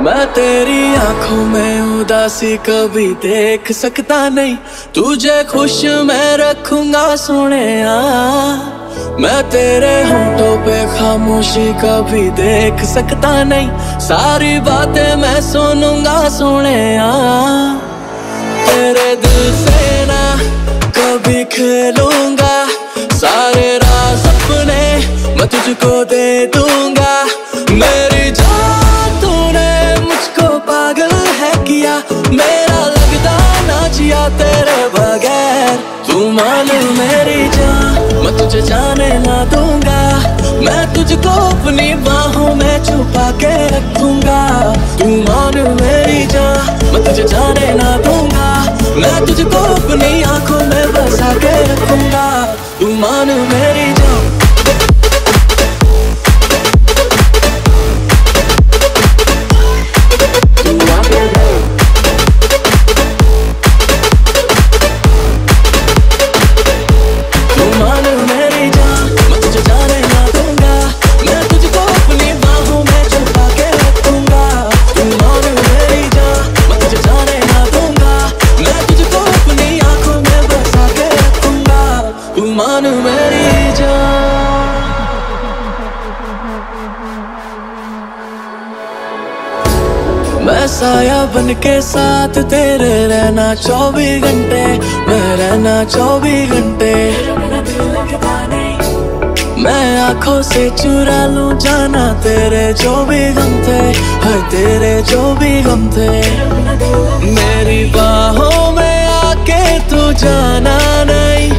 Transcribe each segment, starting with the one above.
मैं तेरी आँखों में उदासी कभी देख सकता नहीं। तुझे खुश मैं रखूँगा सोने मैं तेरे होठों पे खामोशी कभी देख सकता नहीं। सारी बातें मैं सुनूँगा सोने तेरे दिल से ना कभी खेलूँगा। सारे राज अपने मैं तुझको दे दूँगा। मेरी जान जिया तेरे बगैर। तू मालूम मेरी जान, मैं तुझे जाने ना दूँगा। मैं तुझको अपनी बाहों में छुपा के रखूँगा। तू मालूम मेरी जान, मैं तुझे जाने ना दूँगा। मैं तुझको अपनी आँखों में बसा के रखूँगा। तू मान मेरी साया बन के साथ तेरे रहना चौबीस घंटे, मैं रहना चौबीस घंटे। मैं आँखों से चुरा लूँ जाना तेरे जो भी गम थे हर तेरे जो भी गम थे मेरी बाहों में आके तू जाना नहीं,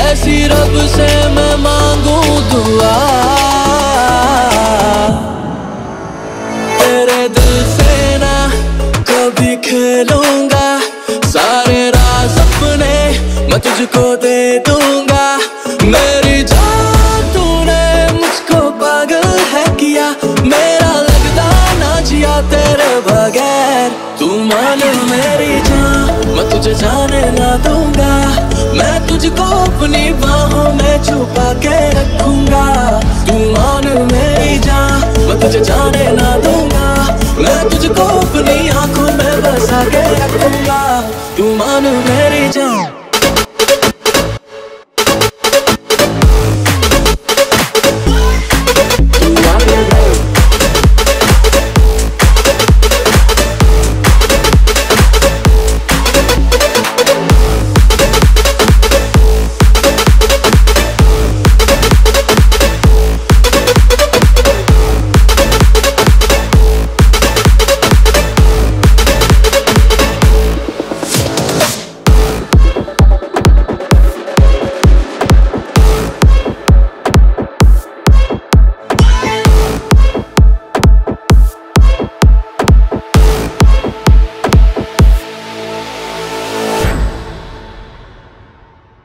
ऐसी रब से मैं मांगू दुआ। तुझको दे दूँगा। मेरी जान तूने मुझको पागल है किया। मेरा लगता ना जिया तेरे बगैर। तू मान मेरी जान, मैं तुझे जाने ना दूँगा। मैं तुझको अपनी बाहों में छुपा के रखूँगा। तू मान मेरी जान, मैं तुझे जाने ना दूँगा। मैं तुझको अपनी आँखों में बसा के रखूँगा। तू मान मेरी जान।